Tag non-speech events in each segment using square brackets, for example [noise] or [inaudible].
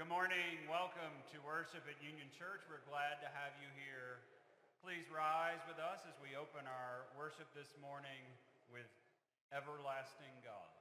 good morning. Welcome to worship at Union Church. We're glad to have you here. Please rise with us as we open our worship this morning with Everlasting God.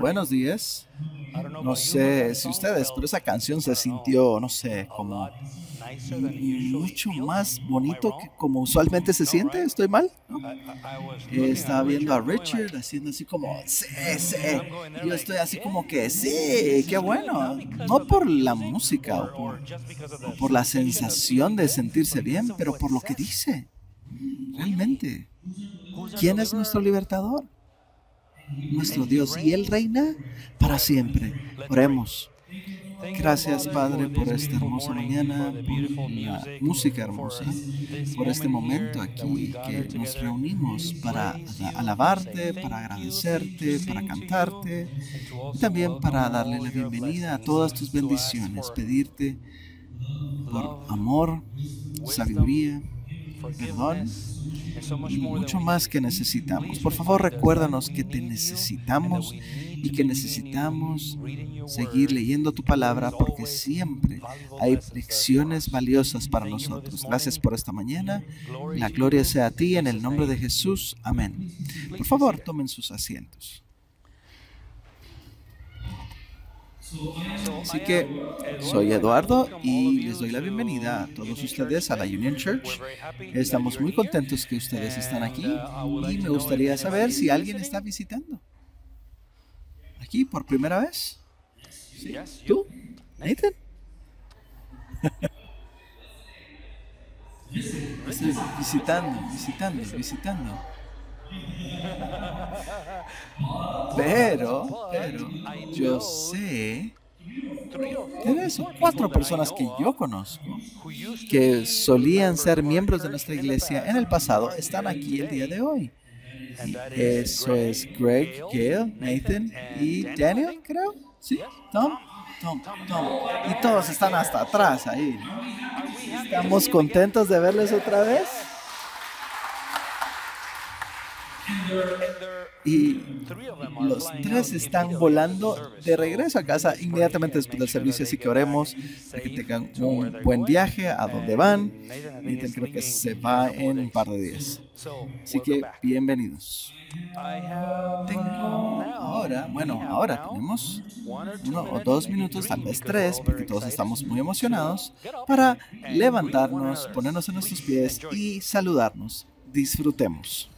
Buenos días. No sé si ustedes, pero esa canción se sintió, no sé, como mucho más bonito que como usualmente se siente. ¿Estoy mal? ¿No? Eh, Estaba viendo a Richard haciendo así como, sí, sí. Y Yo estoy así como que, sí, qué bueno. No por la música o por, o por la sensación de sentirse bien, pero por lo que dice. Realmente. ¿Quién es nuestro libertador? Nuestro Dios. Y Él reina para siempre. Oremos. Gracias, Padre, por esta hermosa mañana, por la música hermosa, por este momento aquí que nos reunimos para alabarte, para agradecerte, para cantarte, y también para darle la bienvenida a todas tus bendiciones, pedirte por amor, sabiduría, perdón y mucho más que necesitamos. Por favor, recuérdanos que te necesitamos y que necesitamos seguir leyendo tu palabra porque siempre hay lecciones valiosas para nosotros. Gracias por esta mañana. La gloria sea a ti en el nombre de Jesús. Amén. Por favor, tomen sus asientos. Así que soy Eduardo y les doy la bienvenida a todos ustedes a la Union Church. Estamos muy contentos que ustedes están aquí y me gustaría saber si alguien está visitando. ¿Aquí por primera vez? ¿Tú? ¿Nathan? [laughs] Visitando, visitando, visitando. [laughs] Pero, pero, yo sé de eso, cuatro personas que yo conozco que solían ser miembros de nuestra iglesia en el pasado están aquí el día de hoy. Eso es Greg, Gail, Nathan y Daniel, creo. ¿Sí? Tom, Tom, Tom. Y todos están hasta atrás ahí. Estamos contentos de verles otra vez. Y los tres están volando de regreso a casa inmediatamente después del servicio, así que oremos para que tengan un buen viaje a donde van. Nathan creo que se va en un par de días. Así que bienvenidos. Tengo ahora, bueno, ahora tenemos uno o dos minutos, tal vez tres, porque todos estamos muy emocionados, para levantarnos, ponernos en nuestros pies y saludarnos. Disfrutemos.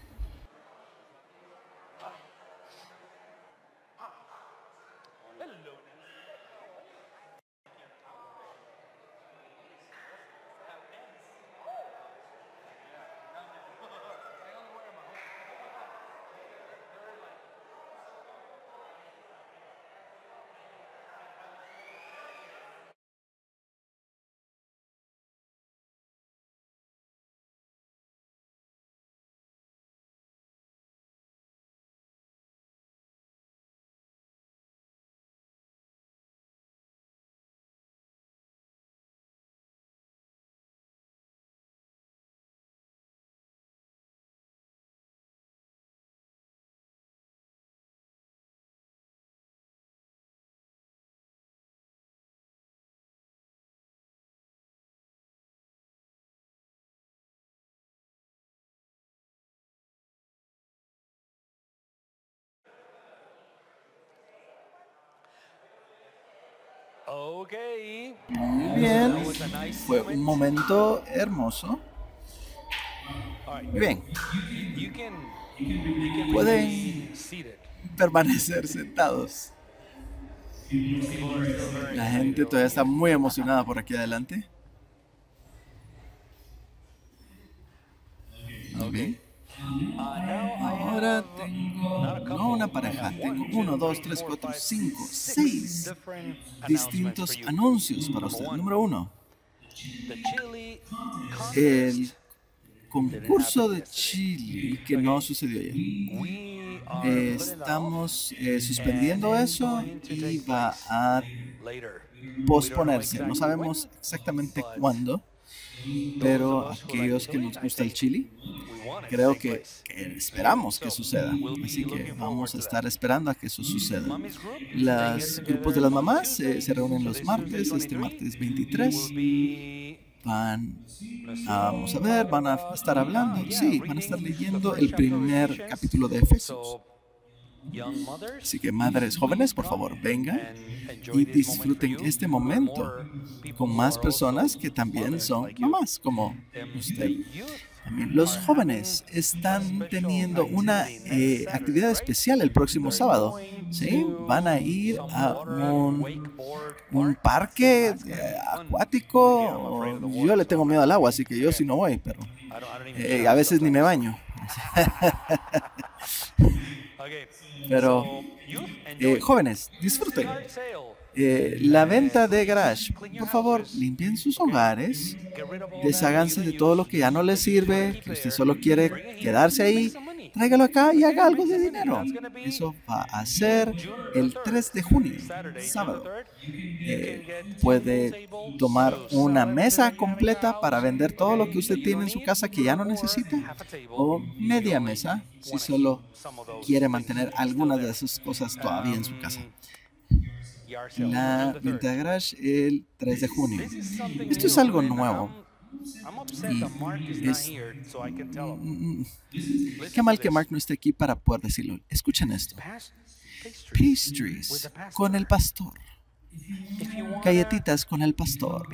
Muy bien. Fue un momento hermoso. Muy bien. Pueden permanecer sentados. La gente todavía está muy emocionada por aquí adelante. Ok. Ahora tengo, no una pareja, tengo uno, dos, tres, cuatro, cinco, seis distintos anuncios para usted. Número uno, el concurso de Chile que no sucedió ayer. Estamos eh, suspendiendo eso y va a posponerse. No sabemos exactamente cuándo, pero aquellos que nos gusta el chili, creo que, esperamos que suceda. Así que vamos a estar esperando a que eso suceda. Los grupos de las mamás eh, se reúnen los martes, este martes 23. Van, a- vamos a ver, van a estar hablando, sí, van a estar leyendo el primer capítulo de Efesios. Así que madres jóvenes, por favor, vengan y disfruten este momento con más personas que también son mamás, como usted. También los jóvenes están teniendo una eh, actividad especial el próximo sábado. ¿sí? Van a ir a un, un parque eh, acuático. Yo le tengo miedo al agua, así que yo sí no voy, pero eh, a veces ni me baño. [laughs] [laughs] Pero, eh, jóvenes, disfruten. Eh, la venta de garage. Por favor, limpien sus hogares. Desháganse de todo lo que ya no les sirve, que usted solo quiere quedarse ahí tráigalo acá y haga algo de dinero. Eso va a ser el 3 de junio, sábado. Eh, puede tomar una mesa completa para vender todo lo que usted tiene en su casa que ya no necesita o media mesa si solo quiere mantener algunas de esas cosas todavía en su casa. La venta de garage el 3 de junio. Esto es algo nuevo. Y es, mm, mm, qué mal que Mark no esté aquí para poder decirlo. Escuchen esto. Pastries con el pastor. Galletitas con el pastor.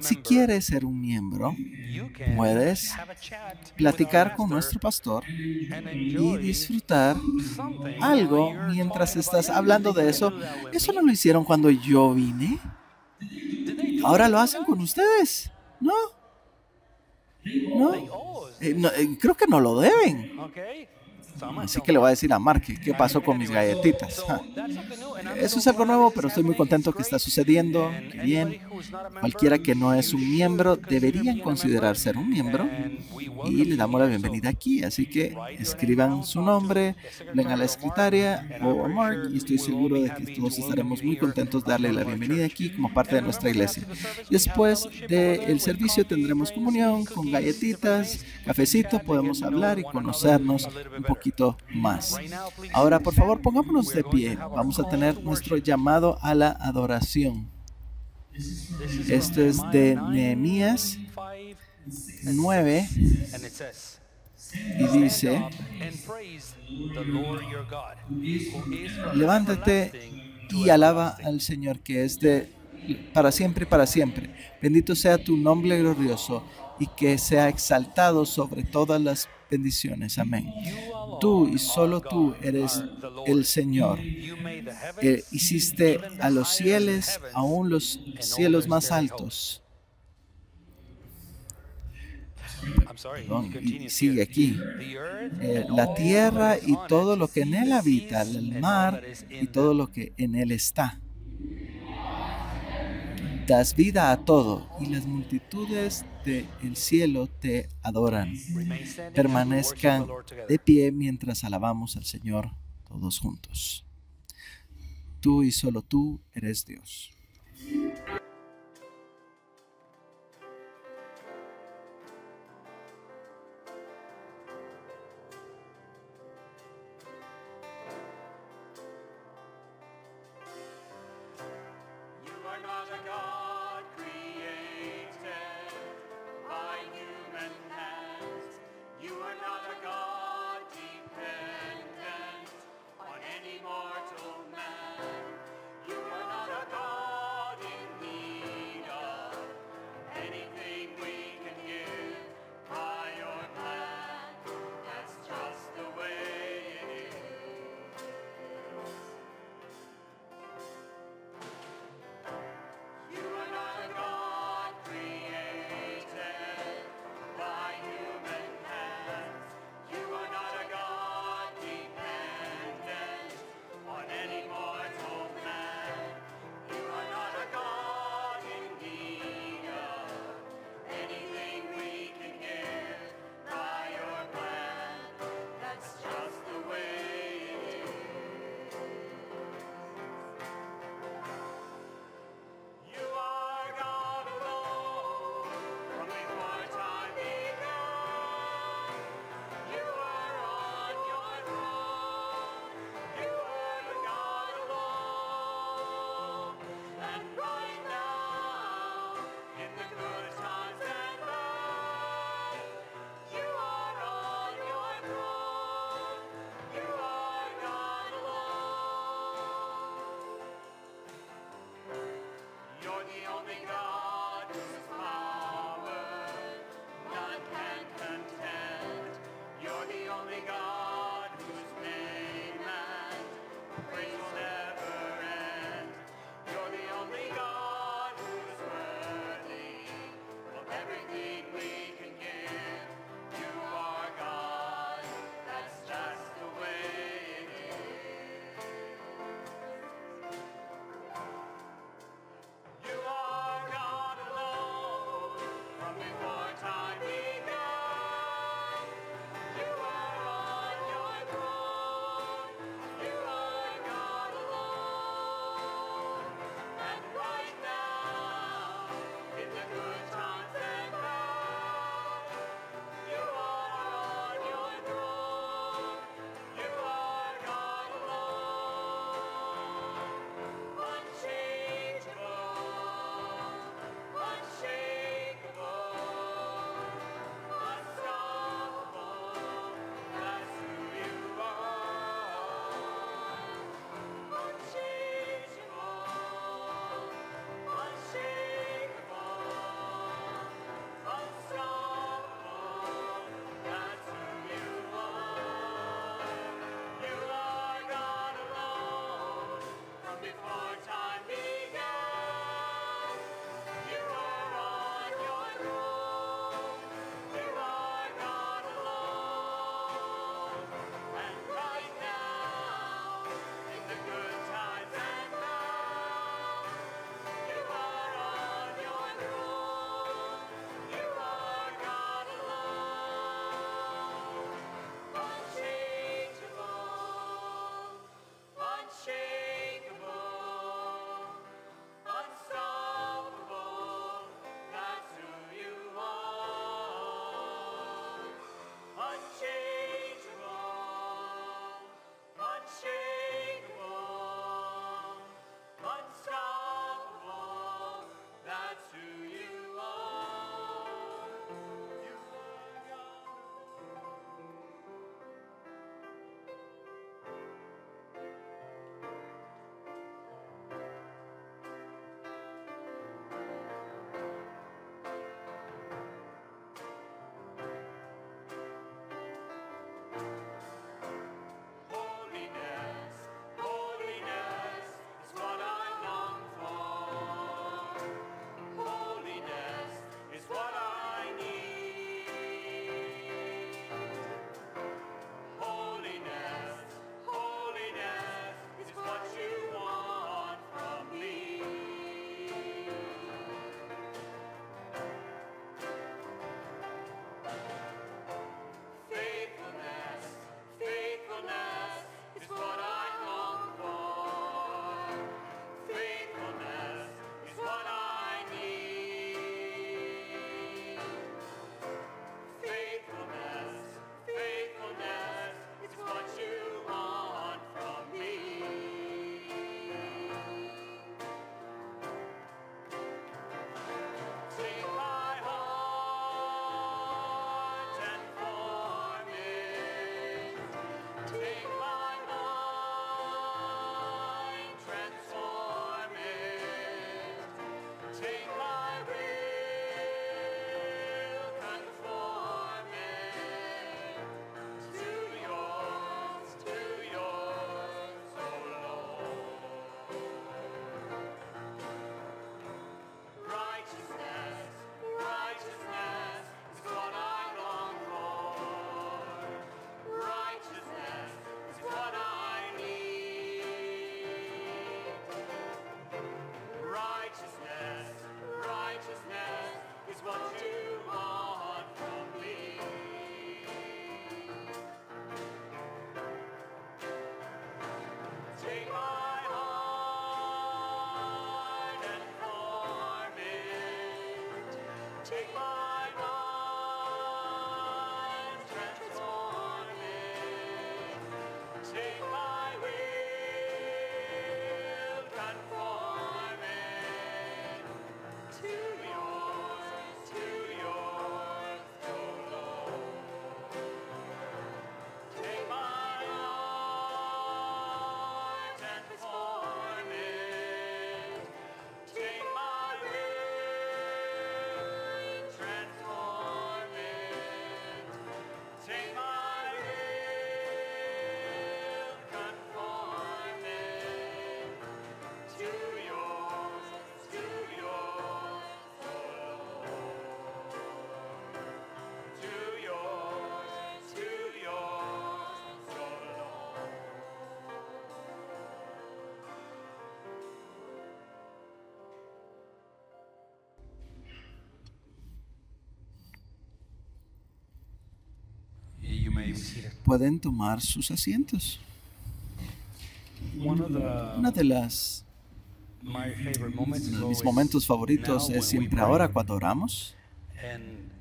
Si quieres ser un miembro, puedes platicar con nuestro pastor y disfrutar algo mientras estás hablando de eso. Eso no lo hicieron cuando yo vine. Ahora lo hacen con ustedes, ¿no? No, eh, eh, creo que no lo deben. Así que le voy a decir a Mark qué pasó con mis galletitas. Eso es algo nuevo, pero estoy muy contento que está sucediendo. bien. Cualquiera que no es un miembro deberían considerar ser un miembro y le damos la bienvenida aquí. Así que escriban su nombre, vengan a la secretaria o a Mark y estoy seguro de que todos estaremos muy contentos de darle la bienvenida aquí como parte de nuestra iglesia. Después del servicio tendremos comunión con galletitas, cafecito, podemos hablar y conocernos un poquito más. Ahora, por favor, pongámonos de pie. Vamos a tener nuestro llamado a la adoración. Esto es de Nehemías 9 y dice, levántate y alaba al Señor que es de para siempre para siempre. Bendito sea tu nombre glorioso y que sea exaltado sobre todas las bendiciones. Amén. Tú y solo tú eres el Señor. Eh, hiciste a los cielos, aún los cielos más altos. y sigue aquí. Eh, la tierra y todo lo que en él habita, el mar y todo lo que en él está das vida a todo y las multitudes del cielo te adoran. Permanezcan de pie mientras alabamos al Señor todos juntos. Tú y solo tú eres Dios. shame. Pueden tomar sus asientos. Una de las uno de mis momentos favoritos es siempre ahora cuando oramos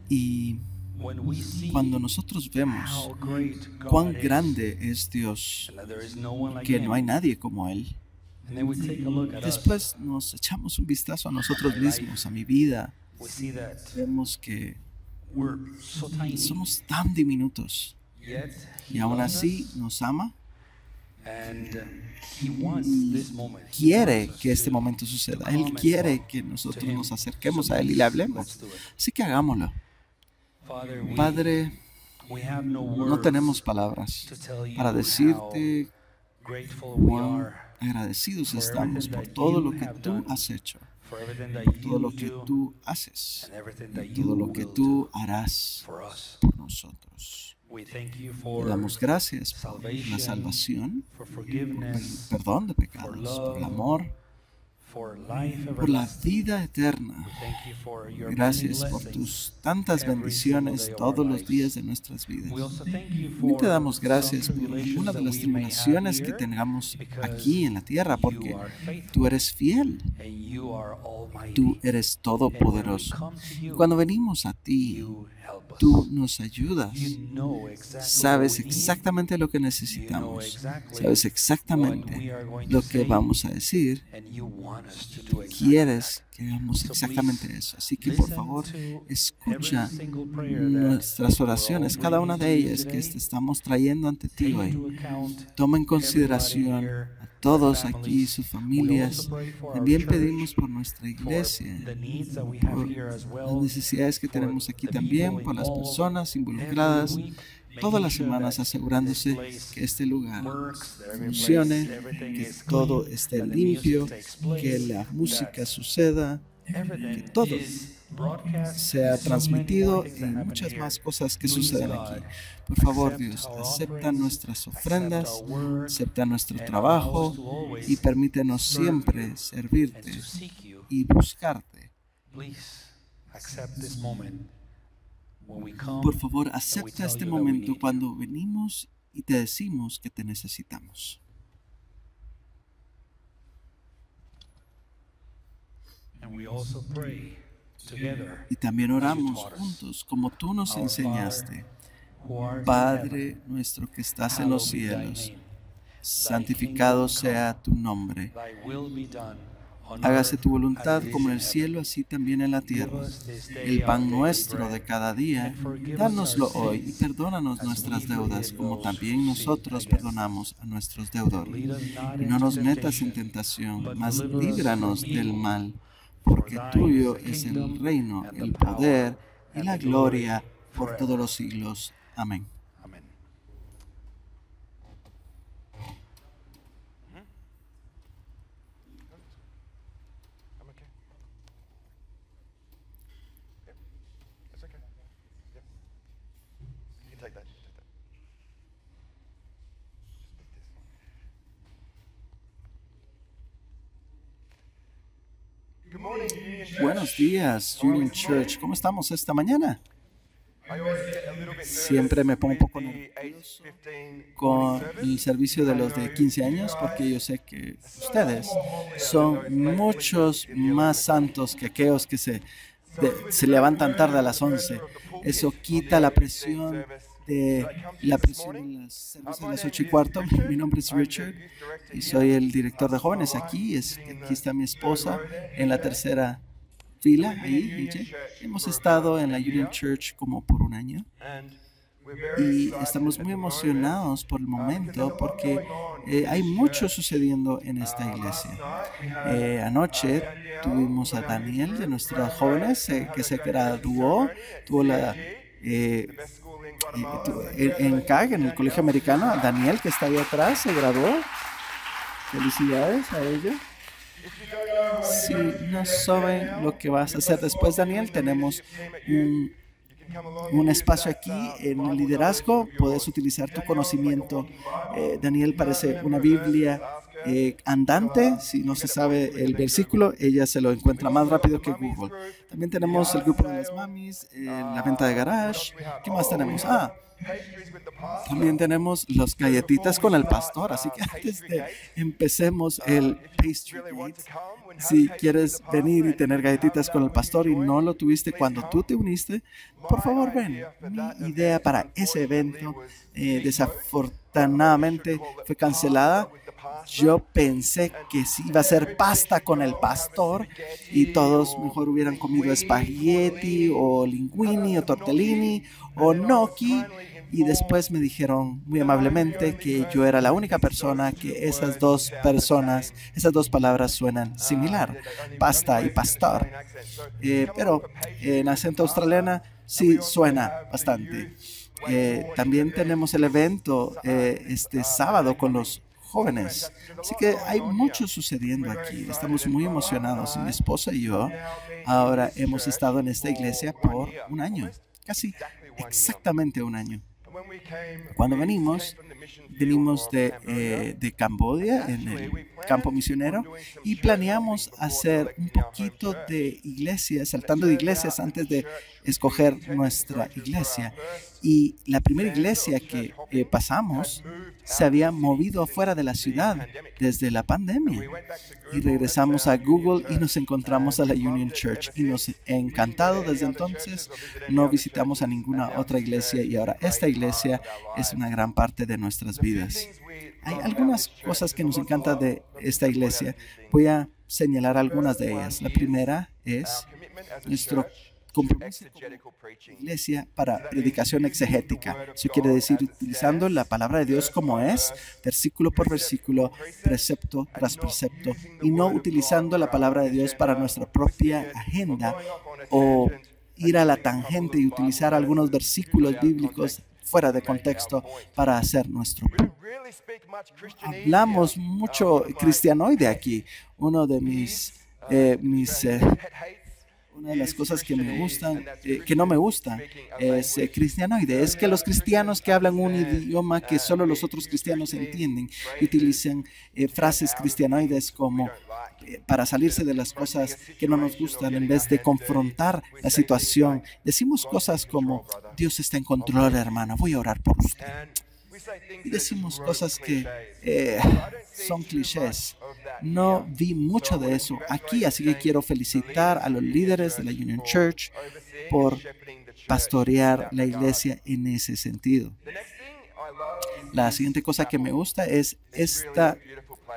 y cuando nosotros vemos cuán grande es Dios, que no hay nadie como Él. Después nos echamos un vistazo a nosotros mismos, a mi vida. Vemos que somos tan diminutos y aún así nos ama. moment. He Quiere que este to- momento to suceda. Él quiere que nosotros nos acerquemos a Él y le hablemos. Así que hagámoslo. Padre, no tenemos palabras para decirte cuán agradecidos estamos por todo lo que tú has hecho, por todo lo que tú haces, y todo lo que tú harás por nosotros. We thank you Te for damos gracias por la salvación, por el forgiveness, perdón de pecados, por el amor, por la vida eterna. We thank you for your Gracias por tus tantas bendiciones todos los días de nuestras vidas. We also thank you También for te damos gracias por alguna de las tribulaciones que tengamos aquí en la tierra, porque tú eres fiel, tú eres todopoderoso. Cuando venimos a ti, tú nos ayudas. Sabes exactamente lo que necesitamos. Sabes exactamente lo que vamos a decir. Quieres que hagamos exactamente eso. Así que por favor, escucha nuestras oraciones, cada una de ellas que estamos trayendo ante ti hoy. Toma en consideración todos aquí sus familias. También pedimos por nuestra iglesia, por las necesidades que tenemos aquí también, por las personas involucradas, todas las semanas asegurándose que este lugar funcione, que todo esté limpio, que la música suceda, que todo sea transmitido y muchas más cosas que suceden God, aquí. Por favor, Dios, acepta nuestras ofrendas, acepta nuestro trabajo y permítenos siempre servirte y buscarte. Por favor, acepta este momento cuando venimos y te decimos que te necesitamos. Y también oramos juntos, como tú nos enseñaste. Padre nuestro que estás en los cielos, santificado sea tu nombre. Hágase tu voluntad como en el cielo, así también en la tierra. El pan nuestro de cada día, dánoslo hoy y perdónanos as nuestras deudas, como también nosotros perdonamos a nuestros deudores. Y no nos metas en tentación, mas líbranos del mal, porque tuyo es el reino, el poder y la gloria por todos los siglos. Amén. Buenos días, Union Church. ¿Cómo estamos esta mañana? Siempre me pongo un poco with the nervioso 8:15 con el servicio de los de 15 años porque yo sé que ustedes son muchos más santos que aquellos que se, se levantan tarde a las 11. Eso quita la presión de la presión de las servicios de las 8 y cuarto. Mi nombre es Richard y soy el director de jóvenes aquí. Es, aquí está mi esposa en la tercera fila. Ahí, ella. Hemos estado en la Union Church como por un año y estamos muy emocionados por el momento a porque eh, hay mucho sucediendo en esta iglesia. Eh, anoche tuvimos a Daniel de graduated, jóvenes eh, que a se graduó, tuvo la... En, CAG, en el colegio americano, Daniel que está ahí atrás se graduó. Felicidades a ella. Si no saben lo que vas a hacer después, Daniel, tenemos un, espacio aquí en el liderazgo. Puedes utilizar tu conocimiento. Eh, Daniel parece una Biblia eh, andante. Si no se sabe el versículo, ella se lo encuentra más rápido que Google. También tenemos el grupo de las mamis, eh, la venta de garage. ¿Qué más tenemos? Ah, también tenemos los galletitas con el pastor, así que antes de empecemos el pastry si quieres venir y tener galletitas con el pastor y no lo tuviste cuando tú te uniste, por favor ven. Mi idea para ese evento eh, desafortunadamente fue cancelada. Yo pensé que sí iba a ser pasta con el pastor y todos mejor hubieran comido espagueti o linguini o tortellini o gnocchi y después me dijeron muy amablemente que yo era la única persona que esas dos personas, esas dos palabras suenan similar, pasta y pastor. Eh, pero en acento australiana sí suena bastante. Eh, también tenemos el evento eh, este sábado con los jóvenes. Así que hay mucho sucediendo aquí. Estamos muy emocionados. Mi esposa y yo ahora hemos estado en esta iglesia por un año, casi exactamente un año. Cuando venimos, venimos de, eh, de Camboya, en el campo misionero, y planeamos hacer un poquito de iglesias, saltando de iglesias antes de escoger nuestra iglesia. Y la primera iglesia que eh, pasamos se había movido afuera de la ciudad desde la pandemia. Y regresamos a Google y nos encontramos a la Union Church. Y nos ha encantado desde entonces. No visitamos a ninguna otra iglesia y ahora esta iglesia es una gran parte de nuestras vidas. Hay algunas cosas que nos encanta de esta iglesia. Voy a señalar algunas de ellas. La primera es nuestro compromiso iglesia para predicación exegética. Eso quiere decir utilizando la palabra de Dios como es, versículo por versículo, precepto tras precepto, y no utilizando la palabra de Dios para nuestra propia agenda o ir a la tangente y utilizar algunos versículos bíblicos fuera de contexto para hacer nuestro Hablamos mucho cristianoide aquí. Uno de mis, eh, mis eh, una de las cosas que me gustan, eh, que no me gusta, es eh, cristianoide. Es que los cristianos que hablan un idioma que solo los otros cristianos entienden, utilizan eh, frases cristianoides como para salirse de las cosas que no nos gustan, en vez de confrontar la situación. Decimos cosas como, Dios está en control, hermano, voy a orar por usted. Y decimos cosas que son clichés. No vi mucho de eso aquí, así que quiero felicitar a los líderes de la Union Church por pastorear la iglesia en ese sentido. La siguiente cosa que me gusta es esta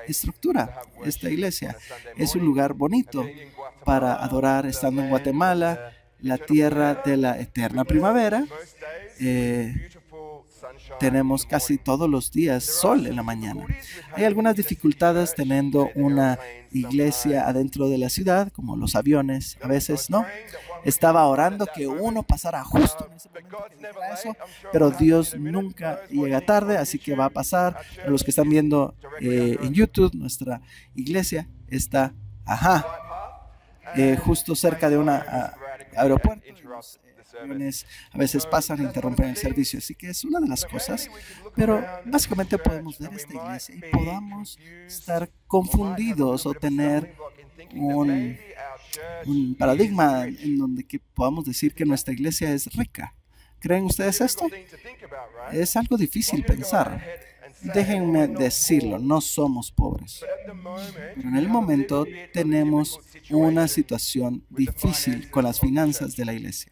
estructura, esta iglesia. Es un lugar bonito para adorar estando en Guatemala, la tierra de la eterna primavera. Eh, tenemos casi todos los días sol en la mañana. Hay algunas dificultades teniendo una iglesia adentro de la ciudad, como los aviones, a veces no. Estaba orando que uno pasara justo en ese momento pero Dios nunca llega tarde, así que va a pasar. Para los que están viendo eh, en YouTube, nuestra iglesia está, ajá, eh, justo cerca de un aeropuerto a veces pasan e interrumpen el servicio. Así que es una de las cosas. Pero básicamente podemos ver esta iglesia y podamos estar confundidos o tener un, un paradigma en donde que podamos decir que nuestra iglesia es rica. ¿Creen ustedes esto? Es algo difícil pensar. Déjenme decirlo, no somos pobres. Pero en el momento tenemos una situación difícil con las finanzas de la iglesia.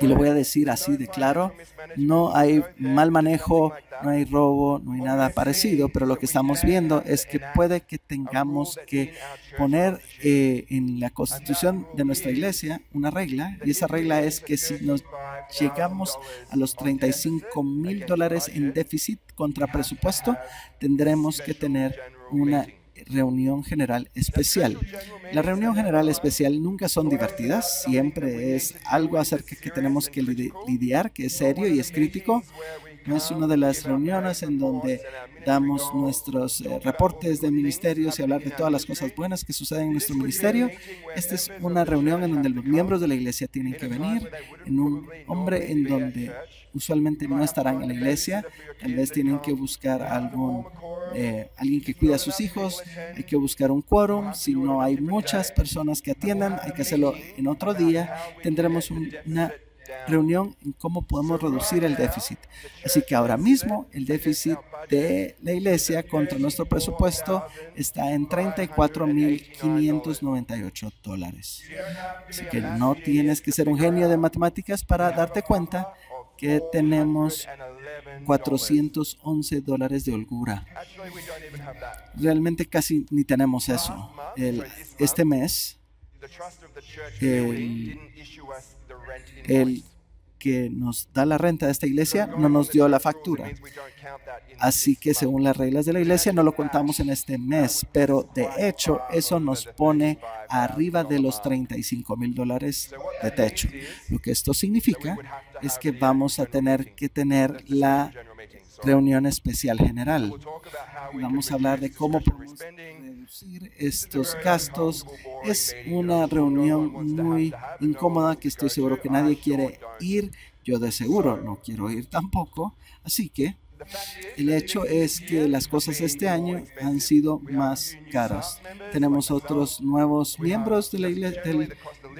Y lo voy a decir así de claro, no hay mal manejo, no hay robo, no hay nada parecido, pero lo que estamos viendo es que puede que tengamos que poner eh, en la constitución de nuestra iglesia una regla, y esa regla es que si nos llegamos a los 35 mil dólares en déficit contra presupuesto, tendremos que tener una reunión general especial. La reunión general especial nunca son divertidas, siempre es algo acerca que tenemos que lidiar, que es serio y es crítico. Es una de las reuniones en donde damos nuestros eh, reportes de ministerios y hablar de todas las cosas buenas que suceden en nuestro ministerio. Esta es una reunión en donde los miembros de la iglesia tienen que venir, en un hombre en donde usualmente no estarán en la iglesia, tal vez tienen que buscar algún, eh, alguien que cuida a sus hijos, hay que buscar un quórum, si no hay muchas personas que atiendan, hay que hacerlo en otro día, tendremos una reunión en cómo podemos reducir el déficit. Así que ahora mismo el déficit de la iglesia contra nuestro presupuesto está en 34.598 dólares. Así que no tienes que ser un genio de matemáticas para darte cuenta que tenemos 411 dólares de holgura. Realmente casi ni tenemos eso. Este mes, el, el que nos da la renta de esta iglesia no nos dio la factura. Así que según las reglas de la iglesia no lo contamos en este mes, pero de hecho eso nos pone arriba de los 35 mil dólares de techo. Lo que esto significa es que vamos a tener que tener la reunión especial general. Vamos a hablar de cómo estos gastos. Es una reunión muy incómoda que estoy seguro que nadie quiere ir. Yo de seguro no quiero ir tampoco. Así que el hecho es que las cosas este año han sido más caras. Tenemos otros nuevos miembros de la iglesia,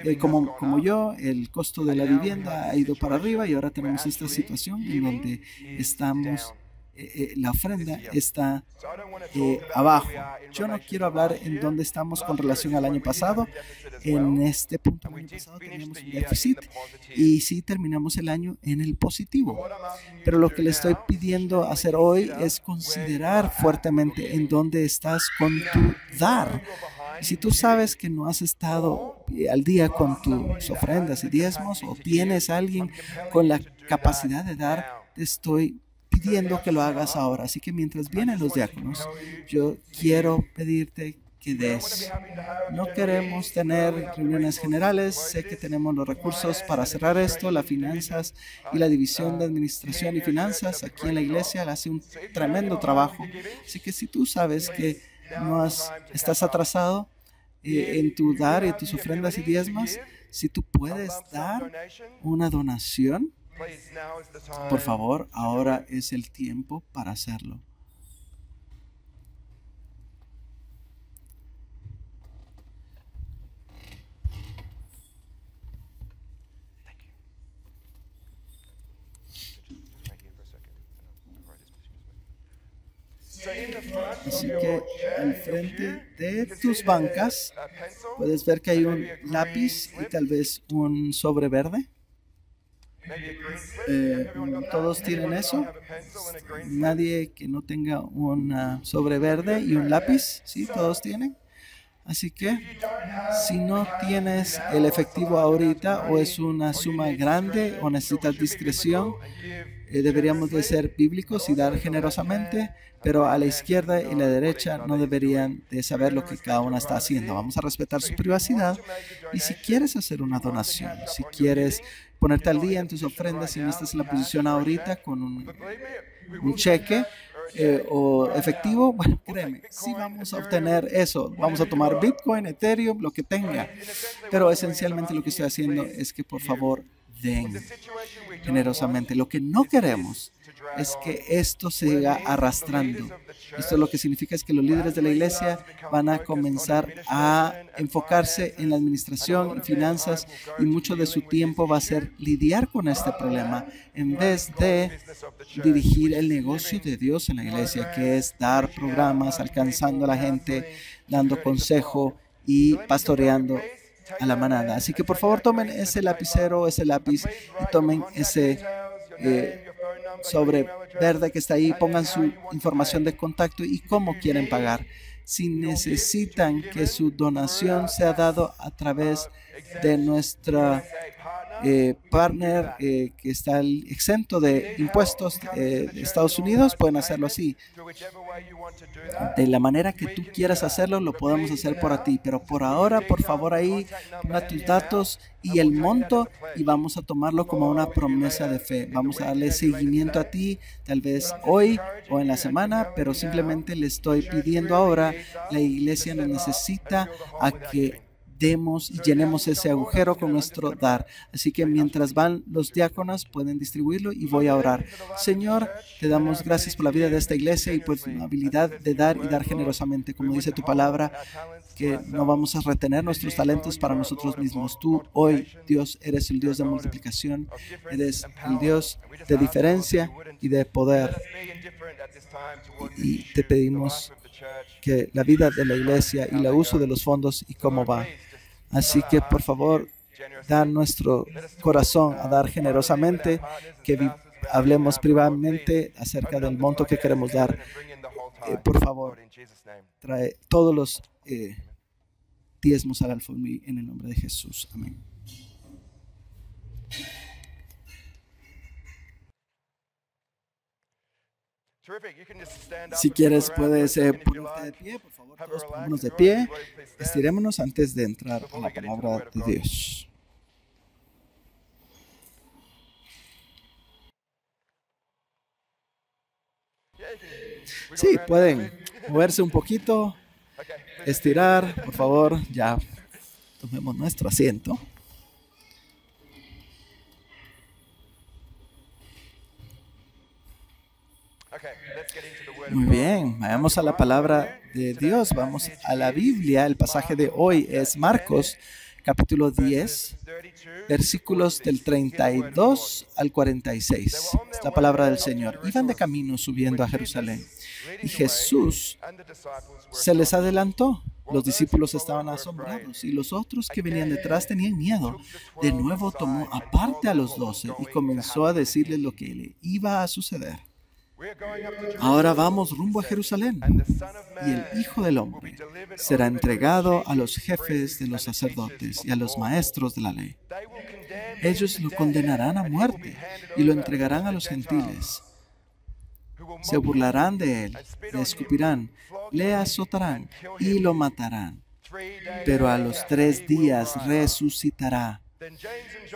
eh, como, como yo, el costo de la vivienda ha ido para arriba y ahora tenemos esta situación en donde estamos eh, eh, la ofrenda está abajo. Yo no quiero hablar en dónde estamos con relación al año pasado. En este punto, el año pasado teníamos un déficit y sí terminamos el año en el positivo. Pero lo que le estoy pidiendo hacer hoy es considerar fuertemente en dónde estás con tu dar. si tú sabes que no has estado al día con tus ofrendas y diezmos o tienes a alguien con la capacidad de dar, te estoy pidiendo que lo hagas ahora. Así que mientras vienen los diáconos, yo quiero pedirte que des. No queremos tener reuniones generales. Sé que tenemos los recursos para cerrar esto. Las finanzas y la división de administración y finanzas aquí en la iglesia hace un tremendo trabajo. Así que si tú sabes que no estás atrasado eh, en tu dar y tus ofrendas y diezmas, si tú puedes dar una donación, por favor, ahora es el tiempo para hacerlo. Así que al frente de tus bancas puedes ver que hay un lápiz y tal vez un sobre verde. Eh, todos tienen eso. Nadie que no tenga un sobre verde y un lápiz, ¿sí? Todos tienen. Así que si no tienes el efectivo ahorita o es una suma grande o necesitas discreción, eh, deberíamos de ser bíblicos y dar generosamente, pero a la izquierda y la derecha no deberían de saber lo que cada una está haciendo. Vamos a respetar su privacidad y si quieres hacer una donación, si quieres ponerte al día en tus ofrendas y no estás en la posición ahorita con un, cheque eh, o efectivo, bueno, créeme, sí vamos a obtener eso. Vamos a tomar Bitcoin, Ethereum, lo que tenga. Pero esencialmente lo que estoy haciendo es que por favor den generosamente. Lo que no queremos es que esto siga arrastrando. Esto lo que significa es que los líderes de la iglesia van a comenzar a enfocarse en la administración y finanzas y mucho de su tiempo va a ser lidiar con este problema en vez de dirigir el negocio de Dios en la iglesia, que es dar programas, alcanzando a la gente, dando consejo y pastoreando a la manada. Así que por favor tomen ese lapicero, ese lápiz y tomen ese eh, sobre verde que está ahí, pongan su información de contacto y cómo quieren pagar. Si necesitan que su donación sea dado a través de nuestra eh, partner eh, que está exento de impuestos eh, de Estados Unidos, pueden hacerlo así. De la manera que tú quieras hacerlo, lo podemos hacer por ti. Pero por ahora, por favor, ahí ponga tus datos y el monto y vamos a tomarlo como una promesa de fe. Vamos a darle seguimiento a ti, tal vez hoy o en la semana, pero simplemente le estoy pidiendo ahora, la iglesia nos necesita a que demos y llenemos ese agujero con nuestro dar. Así que mientras van los diáconos, pueden distribuirlo y voy a orar. Señor, te damos gracias por la vida de esta iglesia y por la habilidad de dar y dar generosamente. Como dice tu palabra, que no vamos a retener nuestros talentos para nosotros mismos. Tú hoy, Dios, eres el Dios de multiplicación, eres el Dios de diferencia y de poder. Y te pedimos que la vida de la iglesia y el uso de los fondos y cómo va. Así que por favor, da nuestro corazón a dar generosamente, que hablemos privadamente acerca del monto que queremos dar. Eh, por favor, trae todos los eh, diezmos al alfolí en el nombre de Jesús. Amén. Si quieres, puedes eh, ponerte de pie, por favor, todos pongámonos de pie. Estirémonos antes de entrar a la palabra de Dios. Sí, pueden [laughs] moverse un poquito, estirar, por favor, ya. Tomemos nuestro asiento. Muy bien, vamos a la palabra de Dios, vamos a la Biblia. El pasaje de hoy es Marcos, capítulo 10, versículos del 32 al 46. Es la palabra del Señor. Iban de camino subiendo a Jerusalén y Jesús se les adelantó. Los discípulos estaban asombrados y los otros que venían detrás tenían miedo. De nuevo tomó aparte a los doce y comenzó a decirles lo que le iba a suceder. Ahora vamos rumbo a Jerusalén y el Hijo del Hombre será entregado a los jefes de los sacerdotes y a los maestros de la ley. Ellos lo condenarán a muerte y lo entregarán a los gentiles. Se burlarán de él, le escupirán, le azotarán y lo matarán. Pero a los tres días resucitará.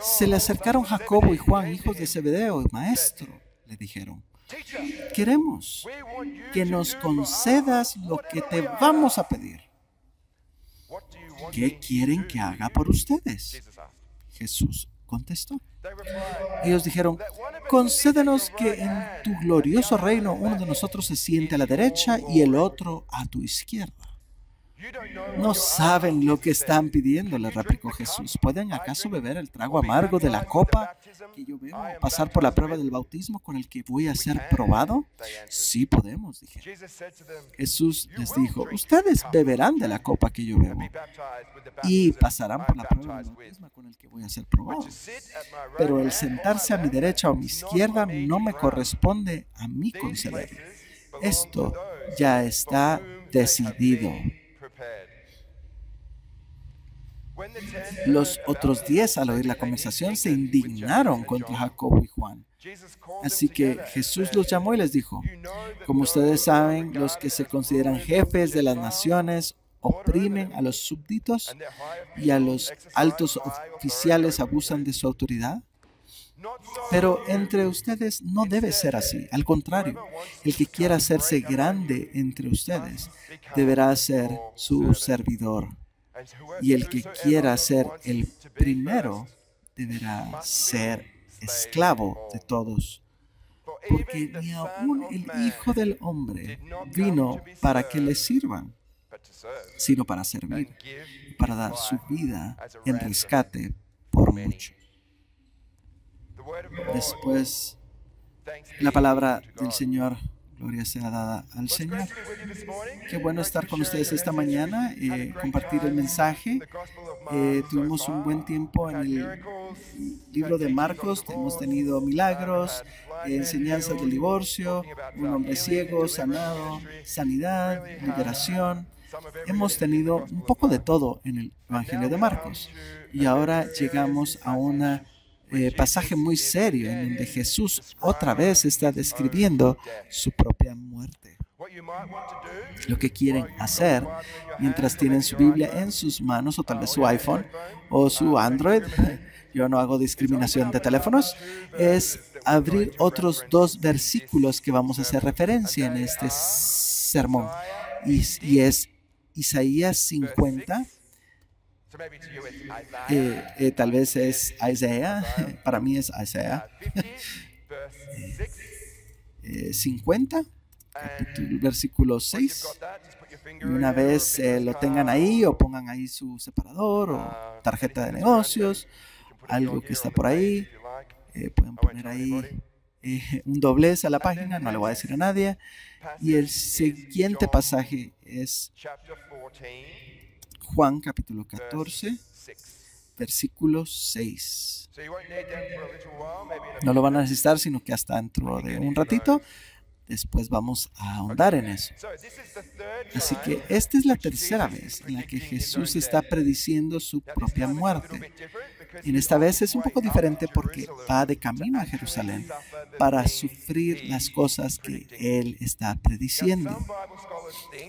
Se le acercaron Jacobo y Juan, hijos de Zebedeo, maestro, le dijeron. Queremos que nos concedas lo que te vamos a pedir. ¿Qué quieren que haga por ustedes? Jesús contestó. Ellos dijeron, concédenos que en tu glorioso reino uno de nosotros se siente a la derecha y el otro a tu izquierda. No saben lo que están pidiendo, le replicó Jesús. ¿Pueden acaso beber el trago amargo de la copa que yo bebo o pasar por la prueba del bautismo con el que voy a ser probado? Sí podemos, dije. Jesús les dijo, ustedes beberán de la copa que yo bebo y pasarán por la prueba del bautismo con el que voy a ser probado. Pero el sentarse a mi derecha o a mi izquierda no me corresponde a mí conceder. Esto ya está decidido. Los otros diez, al oír la conversación, se indignaron contra Jacobo y Juan. Así que Jesús los llamó y les dijo, como ustedes saben, los que se consideran jefes de las naciones oprimen a los súbditos y a los altos oficiales abusan de su autoridad. Pero entre ustedes no debe ser así. Al contrario, el que quiera hacerse grande entre ustedes deberá ser su servidor. Y el que quiera ser el primero deberá ser esclavo de todos. Porque ni aun el Hijo del Hombre vino para que le sirvan, sino para servir, para dar su vida en rescate por muchos. Después, la palabra del Señor, gloria sea dada al Señor. Qué bueno estar con ustedes esta mañana, eh, compartir el mensaje. Eh, tuvimos un buen tiempo en el libro de Marcos, hemos tenido milagros, enseñanzas del divorcio, un hombre ciego, sanado, sanidad, liberación. Hemos tenido un poco de todo en el Evangelio de Marcos. Y ahora llegamos a una eh, pasaje muy serio en donde Jesús otra vez está describiendo su propia muerte. Lo que quieren hacer mientras tienen su Biblia en sus manos o tal vez su iPhone o su Android, [laughs] yo no hago discriminación de teléfonos, es abrir otros dos versículos que vamos a hacer referencia en este sermón. Y es Isaías 50, eh, eh, tal vez es Isaías, [laughs] para mí es Isaías [laughs] 50, verse 6. eh, 50, capítulo- versículo Once you've 6. got that, just put your Y finger una vez eh, lo tengan ahí o pongan ahí su separador o tarjeta de negocios, algo que está por ahí, eh, pueden poner ahí eh, un doblez a la página, no le voy a decir a nadie. Y el siguiente pasaje es chapter 14, Juan capítulo verse 14, 6. versículo 6. So you won't need them for a little while, maybe in a No lo van a necesitar, sino que hasta dentro de un ratito, después vamos a ahondar en eso. Así que esta es la tercera vez en la que Jesús está prediciendo su propia muerte. En esta vez es un poco diferente porque va de camino a Jerusalén para sufrir las cosas que él está prediciendo.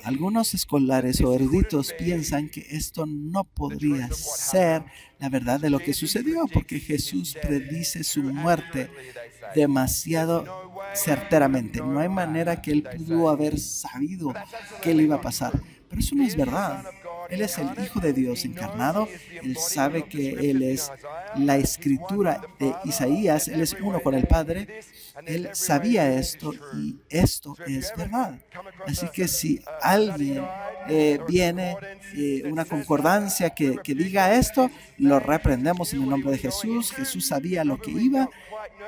Algunos escolares o eruditos piensan que esto no podría ser la verdad de lo que sucedió, porque Jesús predice su muerte demasiado certeramente. No hay manera que él pudo haber sabido que le iba a pasar. Pero eso no es verdad. Él es el Hijo de Dios encarnado. Él sabe que Él es la escritura de Isaías. Él es uno con el Padre. Él sabía esto y esto es verdad. Así que si alguien eh, viene, eh, una concordancia que, que diga esto, lo reprendemos en el nombre de Jesús. Jesús sabía lo que iba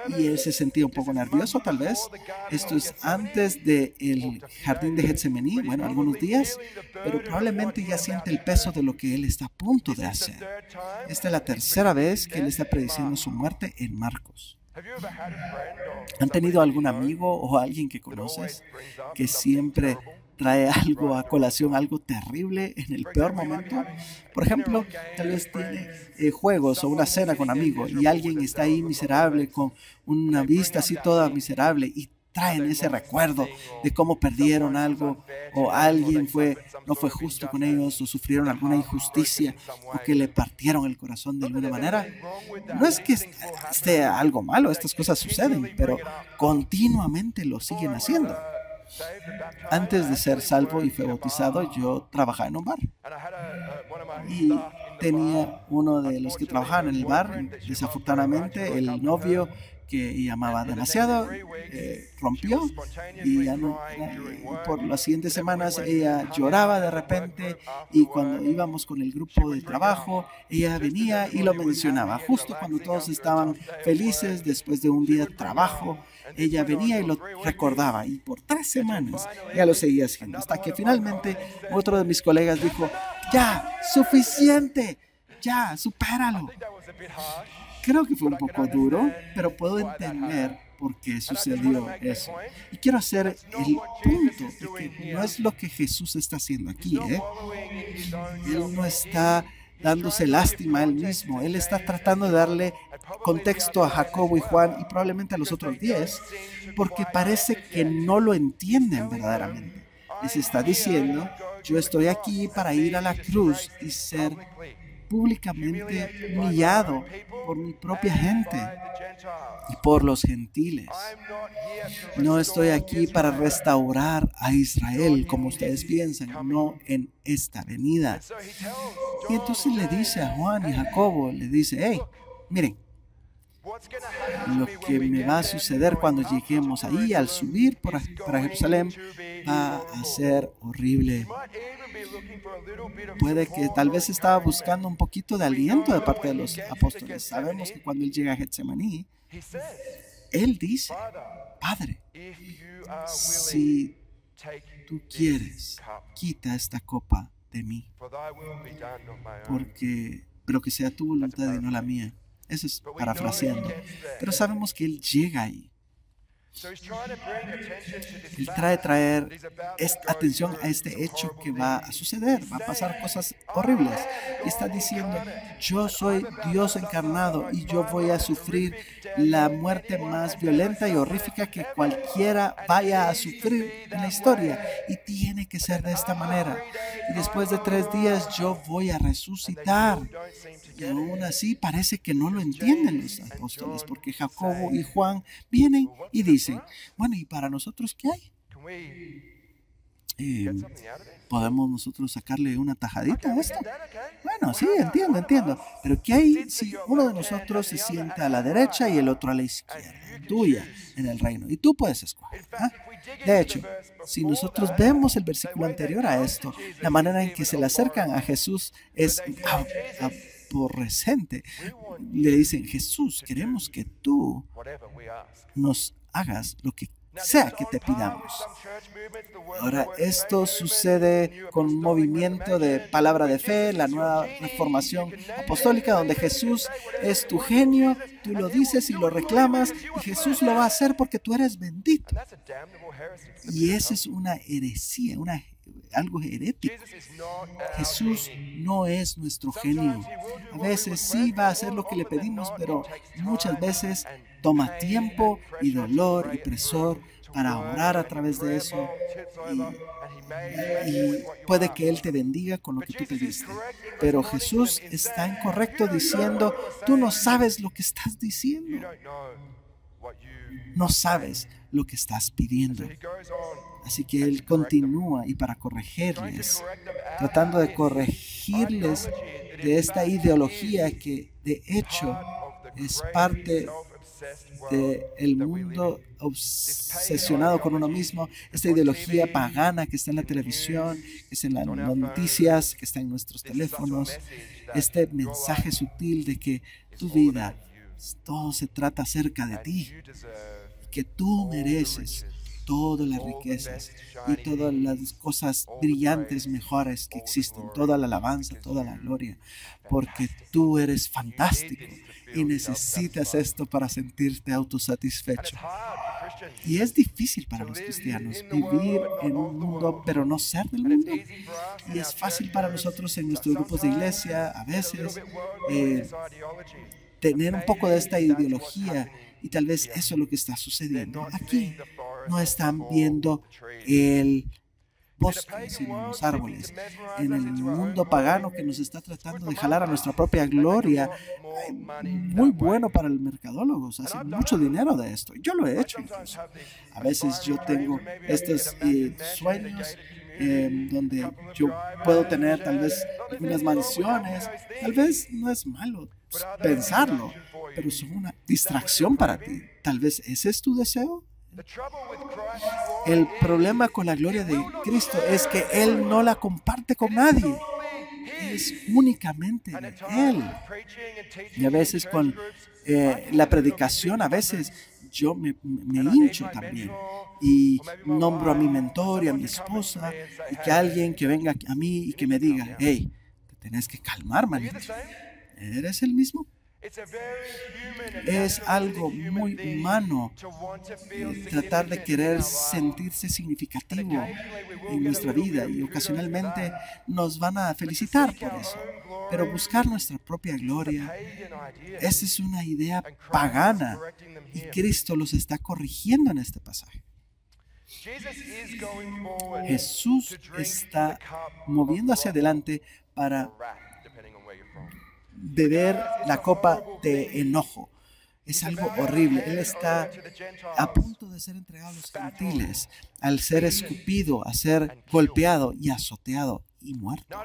y él se sentía un poco nervioso tal vez. Esto es antes del jardín de Getsemaní, bueno, algunos días, pero probablemente ya siente el peso de lo que él está a punto de hacer. Esta es la tercera vez que él está prediciendo su muerte en Marcos. ¿Han tenido algún amigo o alguien que conoces que siempre trae algo a colación, algo terrible en el peor momento? Por ejemplo, tal vez tiene eh, juegos o una cena con amigos y alguien está ahí miserable con una vista así toda miserable y traen ese recuerdo de cómo perdieron algo o alguien fue no fue justo con ellos o sufrieron alguna injusticia o que le partieron el corazón de alguna manera. No es que esté algo malo, estas cosas suceden, pero continuamente lo siguen haciendo. Antes de ser salvo y fue bautizado, yo trabajaba en un bar. Y tenía uno de los que trabajaban en el bar, desafortunadamente el novio que llamaba demasiado, eh, rompió. y ya no, eh, por las siguientes semanas ella lloraba de repente. y cuando íbamos con el grupo de trabajo, ella venía y lo mencionaba. Justo cuando todos estaban felices después de un día de trabajo, ella venía y lo recordaba. Y por tres semanas ella lo seguía haciendo hasta que finalmente otro de mis colegas dijo, ya, suficiente, ya, supéralo. Creo que fue un poco duro, pero puedo entender por qué sucedió eso. Y quiero hacer el punto de que no es lo que Jesús está haciendo aquí. ¿eh? Él no está dándose lástima a él mismo. Él está tratando de darle contexto a Jacobo y Juan y probablemente a los otros diez, porque parece que no lo entienden verdaderamente. Les está diciendo, yo estoy aquí para ir a la cruz y ser públicamente humillado por mi propia gente y por los gentiles. No estoy aquí para restaurar a Israel como ustedes piensan, no en esta venida. Y entonces le dice a Juan y Jacobo, le dice, hey, miren, lo que me va a suceder cuando lleguemos ahí al subir para Jerusalén va a ser horrible. Puede que tal vez estaba buscando un poquito de aliento de parte de los apóstoles. Sabemos que cuando él llega a Getsemaní, él dice, Padre, si tú quieres, quita esta copa de mí, porque, pero que sea tu voluntad y no la mía. Eso es parafraseando. Pero sabemos que él llega ahí. Él trae traer esta atención a este hecho que va a suceder, va a pasar cosas horribles. Y está diciendo, yo soy Dios encarnado y yo voy a sufrir la muerte más violenta y horrífica que cualquiera vaya a sufrir en la historia. Y tiene que ser de esta manera. Y después de tres días yo voy a resucitar. Y aún así parece que no lo entienden los apóstoles, porque Jacobo y Juan vienen y dicen, bueno, ¿y para nosotros qué hay? Eh, ¿Podemos nosotros sacarle una tajadita a esto? Bueno, sí, entiendo, entiendo. Pero ¿qué hay si uno de nosotros se sienta a la derecha y el otro a la izquierda? Tuya en el reino. Y tú puedes escoger. ¿ah? De hecho, si nosotros vemos el versículo anterior a esto, la manera en que se le acercan a Jesús es ab- aborrecente. Le dicen, Jesús, queremos que tú nos hagas lo que sea que te pidamos. Ahora, esto sucede con un movimiento de palabra de fe, la nueva reformación apostólica, donde Jesús es tu genio, tú lo dices y lo reclamas, y Jesús lo va a hacer porque tú eres bendito. Y esa es una heresía, una, algo herético. Jesús no es nuestro genio. A veces sí va a hacer lo que le pedimos, pero muchas veces toma tiempo y dolor y presor para orar a través de eso. Y, puede que Él te bendiga con lo que tú pediste. Pero Jesús está incorrecto diciendo, tú no sabes lo que estás diciendo. No sabes lo que estás pidiendo. Así que Él continúa y para corregirles, tratando de corregirles de esta ideología que de hecho es parte del mundo obsesionado con uno mismo, esta ideología pagana que está en la televisión, que está en las noticias, que está en nuestros teléfonos, este mensaje sutil de que tu vida, todo se trata acerca de ti, que tú mereces todas las riquezas y todas las cosas brillantes, mejores que existen, toda la alabanza, toda la gloria, porque tú eres fantástico y necesitas esto para sentirte autosatisfecho. Y es difícil para los cristianos vivir en un mundo, pero no ser del mundo. Y es fácil para nosotros en nuestros grupos de iglesia, a veces, eh, tener un poco de esta ideología. Y tal vez eso es lo que está sucediendo aquí. No están viendo el bosque, sino los árboles. En el mundo pagano que nos está tratando de jalar a nuestra propia gloria, muy bueno para el mercadólogo, hace mucho dinero de esto. Yo lo he hecho incluso. A veces yo tengo estos eh, sueños eh, donde yo puedo tener tal vez algunas mansiones. Tal vez no es malo pensarlo, pero son una distracción para ti. Tal vez ese es tu deseo. El problema con la gloria de Cristo es que Él no la comparte con nadie. Es únicamente de Él. Y a veces con eh, la predicación, a veces yo me, hincho también y nombro a mi mentor y a mi esposa y que alguien que venga a mí y que me diga, hey, te tenés que calmar, manito. ¿Eres el mismo? Es algo muy humano tratar de querer sentirse significativo en nuestra vida y ocasionalmente nos van a felicitar por eso. Pero buscar nuestra propia gloria, esa es una idea pagana y Cristo los está corrigiendo en este pasaje. Jesús está moviendo hacia adelante para beber la copa de enojo. Es algo horrible. Él está a punto de ser entregado a los gentiles, al ser escupido, a ser golpeado y azoteado y muerto.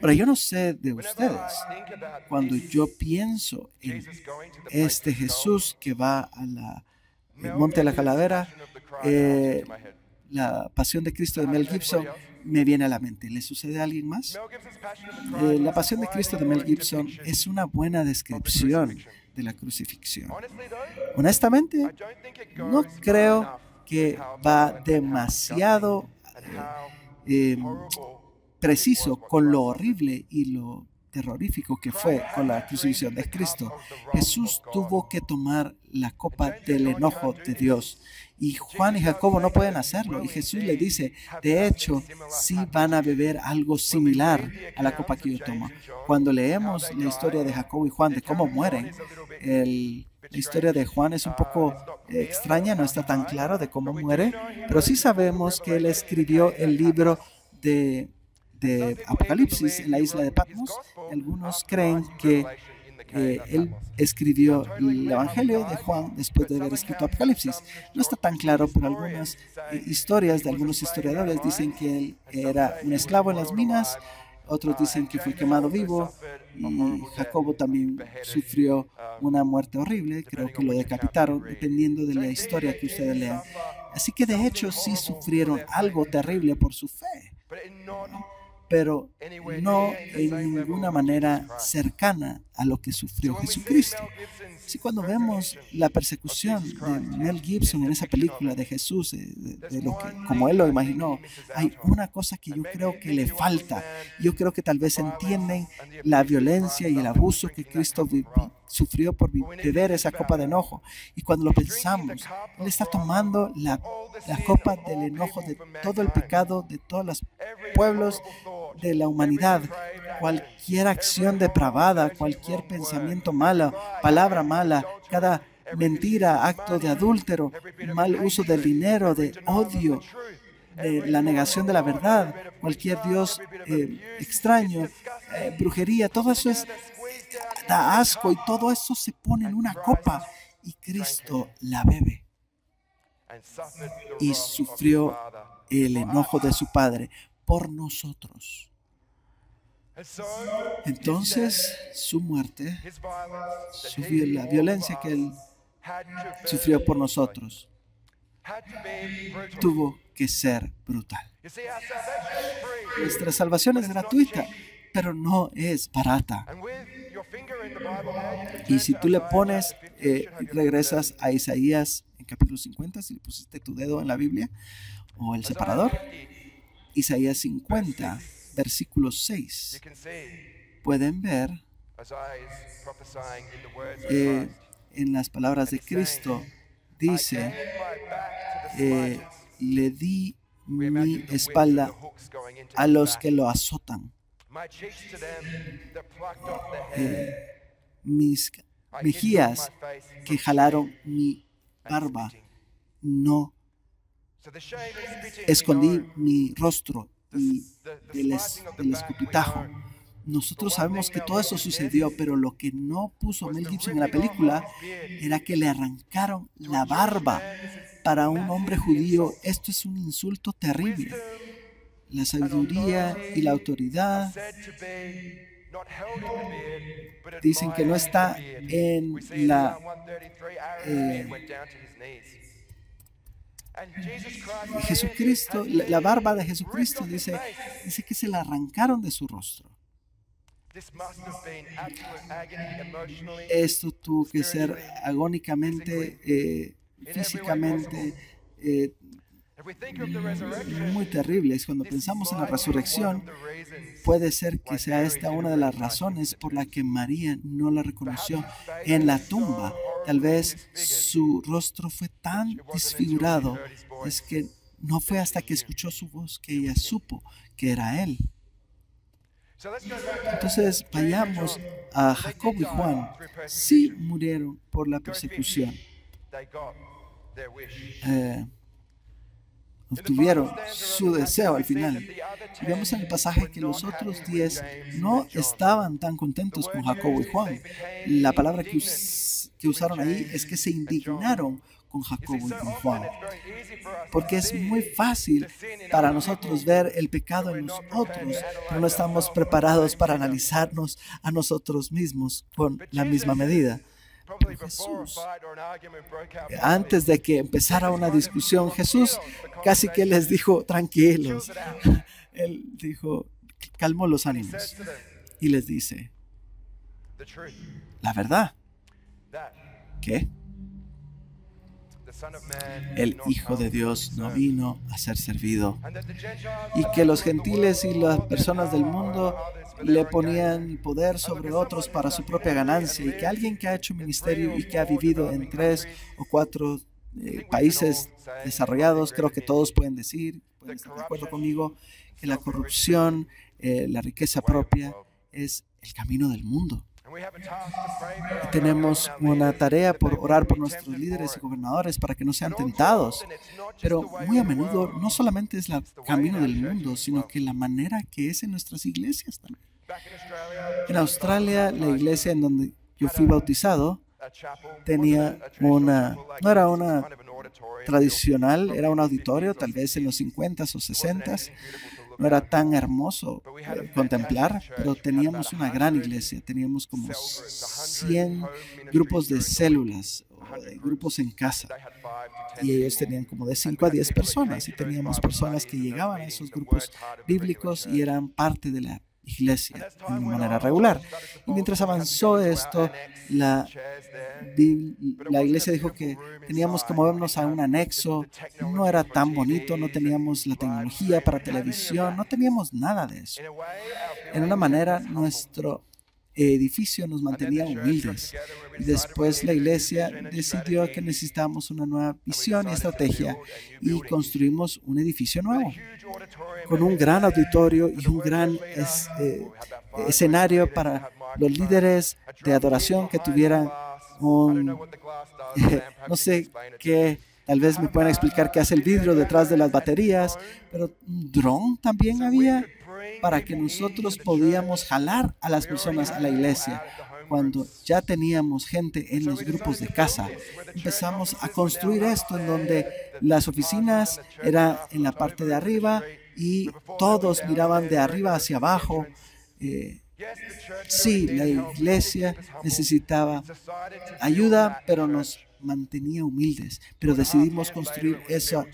Ahora, yo no sé de ustedes, cuando yo pienso en este Jesús que va a la, el monte de la calavera, eh, la pasión de Cristo de Mel Gibson me viene a la mente. ¿Le sucede a alguien más? Eh, la pasión de Cristo de Mel Gibson es una buena descripción de la crucifixión. Honestamente, no creo que va demasiado eh, preciso con lo horrible y lo terrorífico que fue con la crucifixión de Cristo. Jesús tuvo que tomar la copa del enojo de Dios. Y Juan y Jacobo no pueden hacerlo. Y Jesús le dice, de hecho, sí van a beber algo similar a la copa que yo tomo. Cuando leemos la historia de Jacobo y Juan, de cómo mueren, la historia de Juan es un poco eh, extraña, no está tan claro de cómo muere, pero sí sabemos que él escribió el libro de, de Apocalipsis en la isla de Patmos. Algunos creen que eh, él escribió el Evangelio de Juan después de haber escrito Apocalipsis. No está tan claro, pero algunas eh, historias de algunos historiadores dicen que él era un esclavo en las minas, otros dicen que fue quemado vivo y Jacobo también sufrió una muerte horrible, creo que lo decapitaron, dependiendo de la historia que ustedes lean. Así que de hecho sí sufrieron algo terrible por su fe pero no en ninguna manera cercana a lo que sufrió Jesucristo. Así cuando vemos la persecución de Mel Gibson en esa película de Jesús, de, de lo que, como él lo imaginó, hay una cosa que yo creo que le falta. Yo creo que tal vez entienden la violencia y el abuso que Cristo sufrió por beber esa copa de enojo. Y cuando lo pensamos, Él está tomando la, la copa del enojo de todo el pecado de todos los pueblos de la humanidad. Cualquier acción depravada, cualquier pensamiento malo, palabra mala, cada mentira, acto de adúltero, mal uso del dinero, de odio, de la negación de la verdad, cualquier Dios eh, extraño, eh, brujería, todo eso es, da asco y todo eso se pone en una copa y Cristo la bebe y sufrió el enojo de su Padre por nosotros. Entonces, su muerte, su la violencia que él sufrió por nosotros, tuvo que ser brutal. Nuestra salvación es gratuita, pero no es barata. Y si tú le pones, eh, regresas a Isaías en capítulo 50, si le pusiste tu dedo en la Biblia o el separador, Isaías 50, versículo 6, pueden ver eh, en las palabras de Cristo, dice, eh, le di mi espalda a los que lo azotan, eh, mis mejillas que jalaron mi barba, no escondí mi rostro y del, es- del escupitajo. Nosotros sabemos que todo eso sucedió, pero lo que no puso Mel Gibson en la película era que le arrancaron la barba. Para un hombre judío esto es un insulto terrible. La sabiduría y la autoridad dicen que no está en la eh, Jesucristo, la, la barba de Jesucristo dice, dice que se la arrancaron de su rostro. Esto tuvo que ser agónicamente, eh, físicamente, eh, muy terrible. Es cuando pensamos en la resurrección, puede ser que sea esta una de las razones por la que María no la reconoció en la tumba. Tal vez su rostro fue tan desfigurado, es que no fue hasta que escuchó su voz que ella supo que era él. Entonces vayamos a Jacob y Juan. Sí murieron por la persecución. Eh, obtuvieron su deseo al final. Vemos en el pasaje que los otros diez no estaban tan contentos con Jacobo y Juan. La palabra que, que usaron ahí es que se indignaron con Jacobo y con Juan. Porque es muy fácil para nosotros ver el pecado en los otros, pero no estamos preparados para analizarnos a nosotros mismos con la misma medida. Jesús, antes de que empezara una discusión, Jesús casi que les dijo, tranquilos. [laughs] Él dijo, calmó los ánimos y les dice, la verdad, ¿qué? el Hijo de Dios no vino a ser servido. y que los gentiles y las personas del mundo le ponían poder sobre otros para su propia ganancia y que alguien que ha hecho ministerio y que ha vivido en tres o cuatro eh, países desarrollados, creo que todos pueden decir, pueden estar de acuerdo conmigo, que la corrupción, eh, la riqueza propia es el camino del mundo. Tenemos una tarea por orar por nuestros líderes y gobernadores para que no sean tentados. Pero muy a menudo no solamente es el camino del mundo, sino que la manera que es en nuestras iglesias también. En Australia, la iglesia en donde yo fui bautizado tenía una, no era una tradicional, era un auditorio, tal vez en los 50s o 60s, no era tan hermoso eh, contemplar, pero teníamos una gran iglesia, teníamos como 100 grupos de células, de grupos en casa, y ellos tenían como de 5 a 10 personas, y teníamos personas que llegaban a esos grupos bíblicos y eran parte de la iglesia de manera regular. Y mientras avanzó esto, la, la iglesia dijo que teníamos que movernos a un anexo. No era tan bonito, no teníamos la tecnología para televisión, no teníamos nada de eso. En una manera, nuestro edificio nos mantenía humildes. Y después la iglesia decidió que necesitábamos una nueva visión y estrategia y construimos un edificio nuevo con un gran auditorio y un gran eh, escenario para los líderes de adoración que tuvieran un, [laughs] no sé qué, tal vez me puedan explicar qué hace el vidrio detrás de las baterías, pero un dron también había para que nosotros podíamos jalar a las personas a la iglesia. Cuando ya teníamos gente en los grupos de casa, empezamos a construir esto en donde las oficinas eran en la parte de arriba y todos miraban de arriba hacia abajo. Eh, sí, la iglesia necesitaba ayuda, pero nos mantenía humildes. Pero decidimos construir esa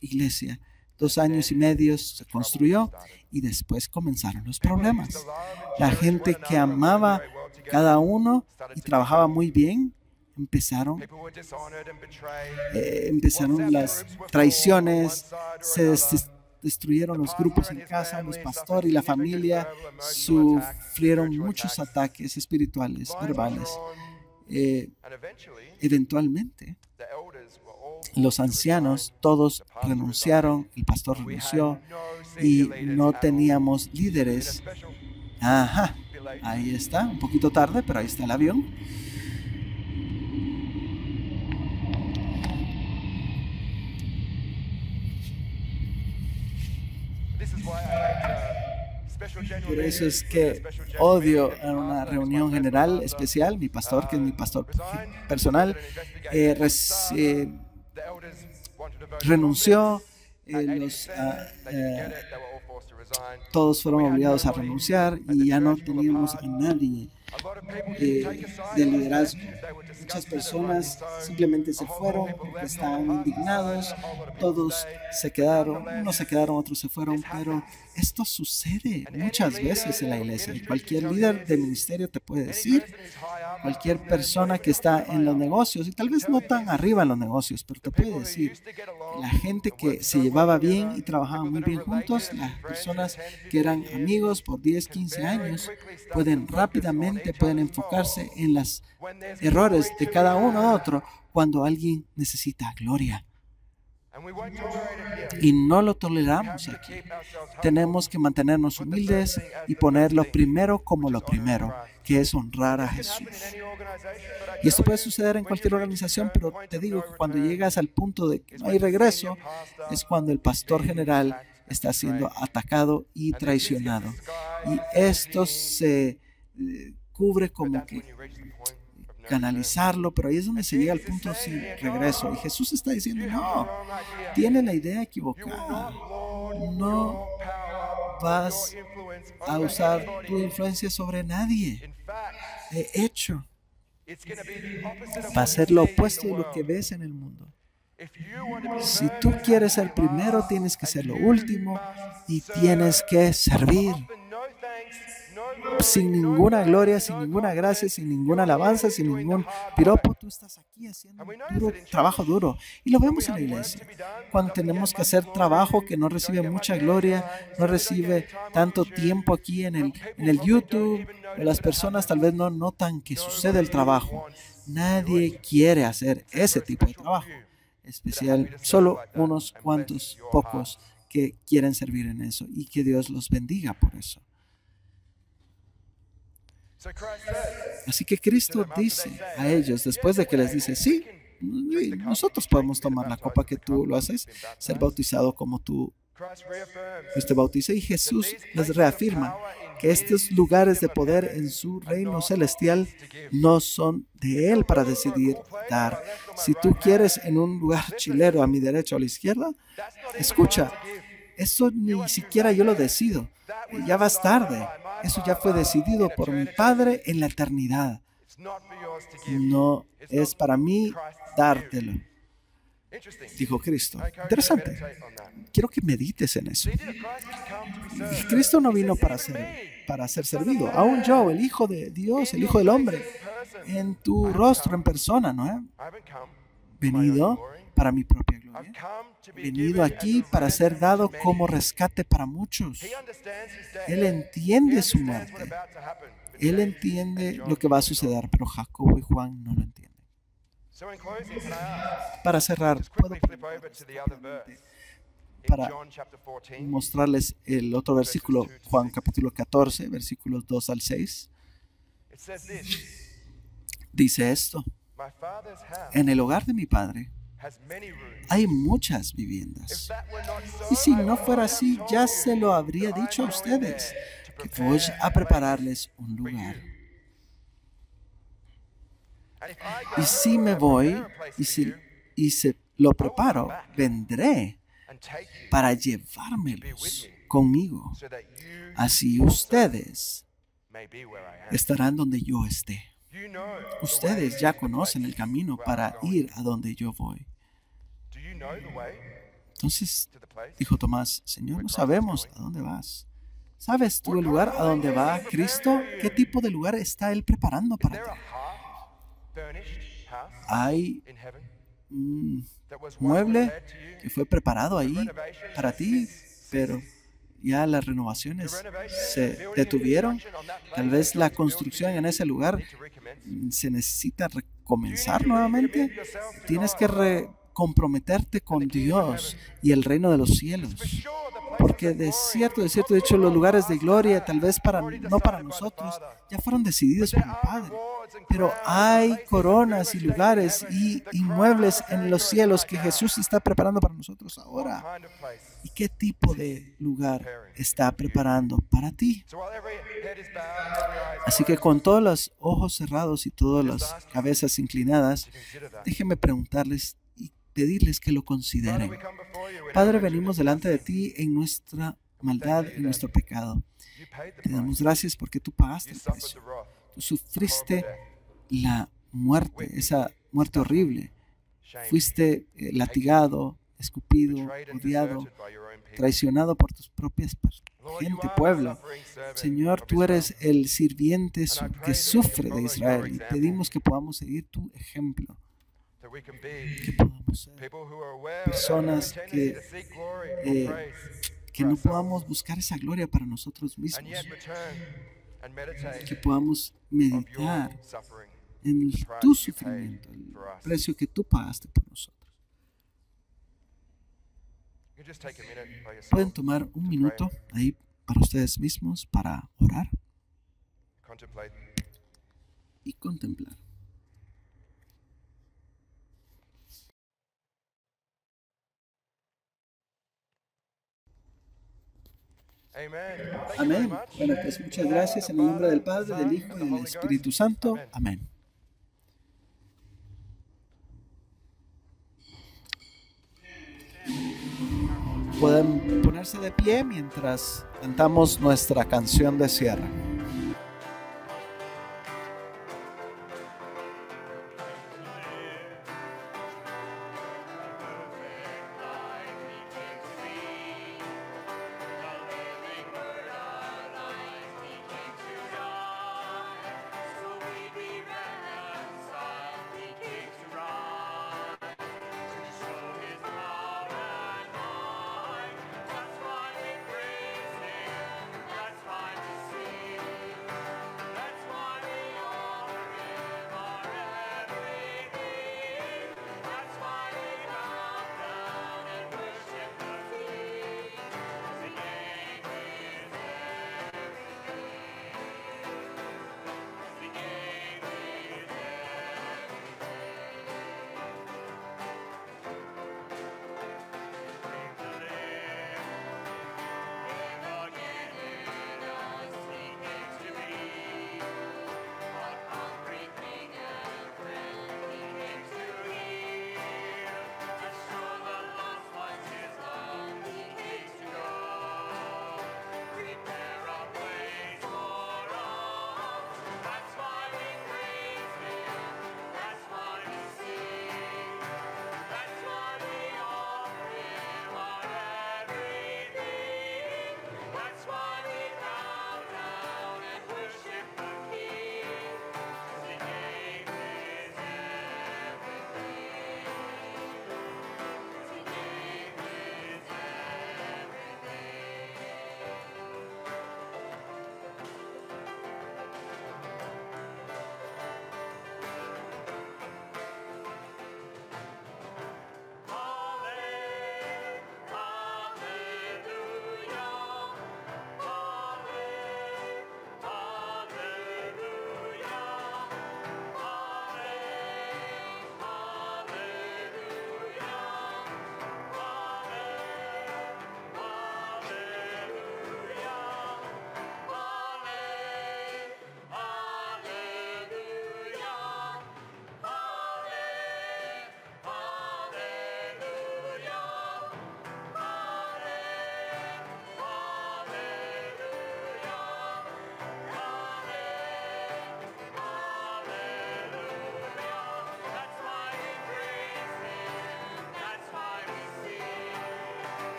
iglesia. Dos años y medio se construyó y después comenzaron los problemas. La gente que amaba cada uno y trabajaba muy bien, empezaron, eh, empezaron las traiciones, se destruyeron los grupos en casa, los pastores y la familia sufrieron muchos ataques espirituales, verbales. Eh, eventualmente, los ancianos todos renunciaron, el pastor renunció y no teníamos líderes. Ajá, ahí está, un poquito tarde, pero ahí está el avión. Por eso es que odio a una reunión general especial. Mi pastor, que es mi pastor personal, eh, eh, renunció. Eh, ah, todos fueron obligados a renunciar y ya no teníamos a nadie eh, de liderazgo. Muchas personas simplemente se fueron porque estaban indignados, todos se quedaron, unos se quedaron, otros se fueron, pero esto sucede muchas veces en la iglesia. Cualquier líder de ministerio te puede decir, cualquier persona que está en los negocios, y tal vez no tan arriba en los negocios, pero te puede decir, la gente que se llevaba bien y trabajaba muy bien juntos, las personas que eran amigos por 10, 15 años, pueden rápidamente, pueden enfocarse en los errores de cada uno a otro cuando alguien necesita gloria. Y no lo toleramos aquí. Tenemos que mantenernos humildes y ponerlo primero como lo primero, que es honrar a Jesús. Y esto puede suceder en cualquier organización, pero te digo que cuando llegas al punto de que no hay regreso, es cuando el pastor general está siendo atacado y traicionado. Y esto se eh, cubre como que canalizarlo, pero ahí es donde se llega al punto sin regreso. Y Jesús está diciendo, no, tiene la idea equivocada. No vas a usar tu influencia sobre nadie. De hecho, va a ser lo opuesto de lo que ves en el mundo. Si tú quieres ser primero, tienes que ser lo último y tienes que servir. Sin ninguna gloria, sin ninguna gracia, sin ninguna alabanza, sin ningún piropo. Tú estás aquí haciendo duro, trabajo duro. Y lo vemos en la iglesia. Cuando tenemos que hacer trabajo que no recibe mucha gloria, no recibe tanto tiempo aquí en el, en el YouTube, las personas tal vez no notan que sucede el trabajo. Nadie quiere hacer ese tipo de trabajo especial, solo unos cuantos pocos que quieren servir en eso y que Dios los bendiga por eso. Así que Cristo dice a ellos, después de que les dice, sí, nosotros podemos tomar la copa que tú lo haces, ser bautizado como tú fuiste bautizado. Y Jesús les reafirma que estos lugares de poder en su reino celestial no son de Él para decidir dar. Si tú quieres en un lugar chilero a mi derecha o a la izquierda, escucha, eso ni siquiera yo lo decido. Ya vas tarde. Eso ya fue decidido por mi Padre en la eternidad. No es para mí dártelo, dijo Cristo. Interesante. Quiero que medites en eso. Cristo no vino para ser, para ser servido. Aún yo, el Hijo de Dios, el Hijo del Hombre, en tu rostro, en persona, ¿no? he Venido para mi propia gloria. Venido aquí para ser dado como rescate para muchos. Él entiende su muerte. Él entiende lo que va a suceder, pero Jacobo y Juan no lo entienden. Para cerrar, ¿puedo para mostrarles el otro versículo, Juan capítulo 14, versículos 2 al 6. Dice esto, en el hogar de mi padre hay muchas viviendas. Y si no fuera así, ya se lo habría dicho a ustedes, que voy a prepararles un lugar. Y si me voy y si, y se lo preparo, vendré para llevármelos conmigo. Así ustedes estarán donde yo esté. Ustedes ya conocen el camino para ir a donde yo voy. Entonces dijo Tomás, Señor, no sabemos a dónde vas. ¿Sabes tú el lugar a donde va Cristo? ¿Qué tipo de lugar está Él preparando para ti? Hay un mueble que fue preparado ahí para ti, pero ya las renovaciones se detuvieron. Tal vez la construcción en ese lugar se necesita recomenzar nuevamente. Tienes que comprometerte con Dios y el reino de los cielos. Porque de cierto, de cierto, de hecho, los lugares de gloria, tal vez para, no para nosotros, ya fueron decididos por el Padre. Pero hay coronas y lugares y inmuebles en los cielos que Jesús está preparando para nosotros ahora. ¿Y qué tipo de lugar está preparando para ti? Así que con todos los ojos cerrados y todas las cabezas inclinadas, déjenme preguntarles, pedirles que lo consideren. Padre, venimos delante de ti en nuestra maldad, en nuestro pecado. Te damos gracias porque tú pagaste el precio. Tú sufriste la muerte, esa muerte horrible. Fuiste eh, latigado, escupido, odiado, traicionado por tus propias gente, pueblo. Señor, tú eres el sirviente que sufre de Israel y pedimos que podamos seguir tu ejemplo que podamos ser personas que, eh, que no podamos buscar esa gloria para nosotros mismos, que podamos meditar en tu sufrimiento, el precio que tú pagaste por nosotros. Pueden tomar un minuto ahí para ustedes mismos para orar y contemplar. Amén. Bueno, pues muchas gracias en el nombre del Padre, del Hijo y del Espíritu Santo. Amén. Pueden ponerse de pie mientras cantamos nuestra canción de cierre.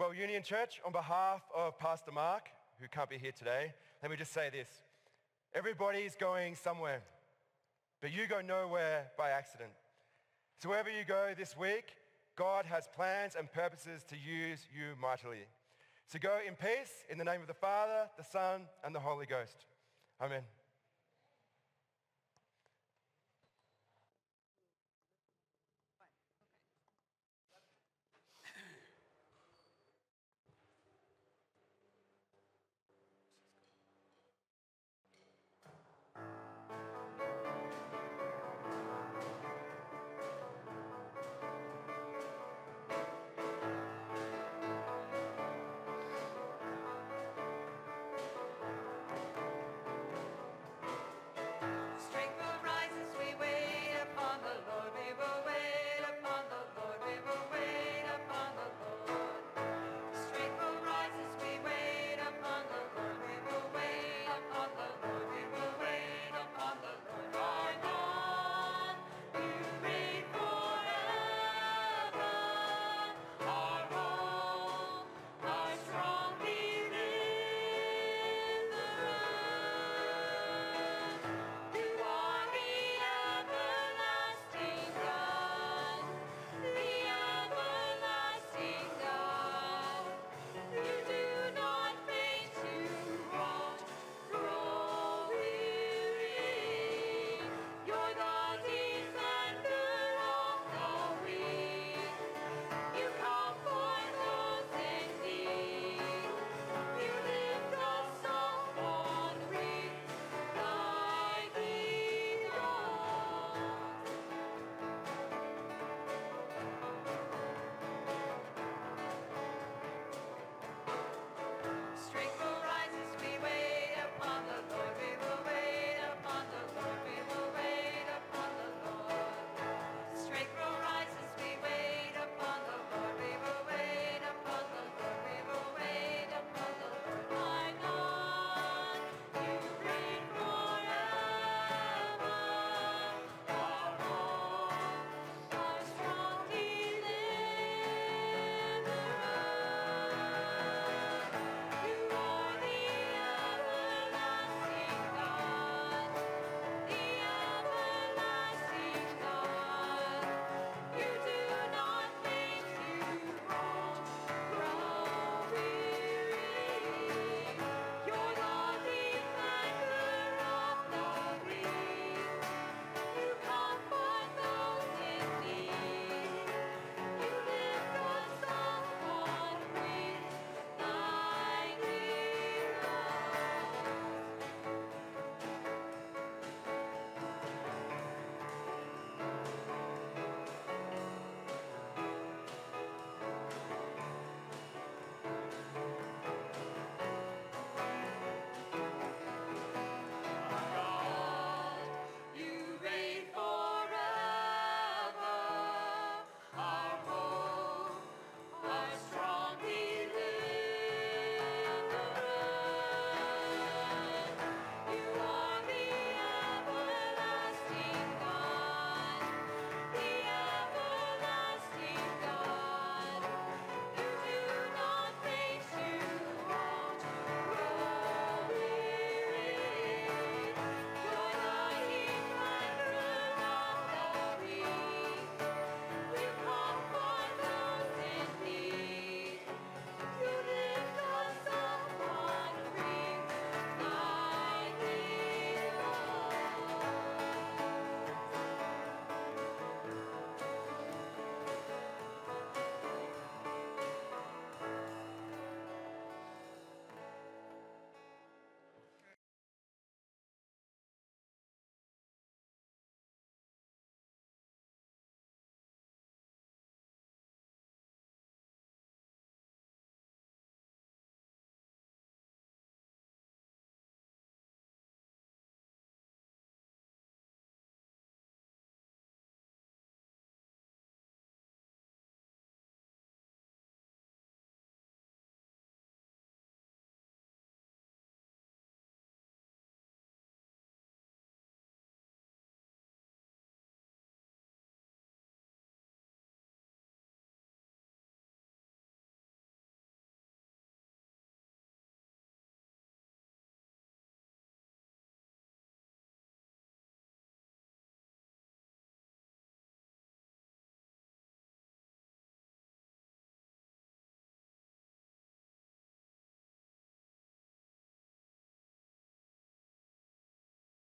Well, Union Church, on behalf of Pastor Mark, who can't be here today, let me just say this. Everybody's going somewhere, but you go nowhere by accident. So wherever you go this week, God has plans and purposes to use you mightily. So go in peace in the name of the Father, the Son, and the Holy Ghost. Amen.